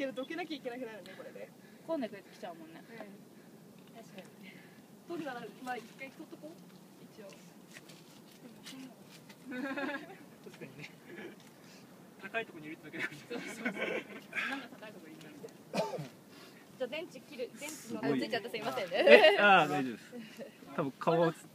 けるどけなきゃいけなくなるねこれで、こんねくれてきちゃうもんね。うん。確かに。取るならまあ一回取っとこう。一応。確かにね。高いところに入れてだけだからなんか高いところにいるみたいな。じゃあ電池切る。電池のついちゃってすいませんね。ああ大丈夫です。多分顔が映ってる。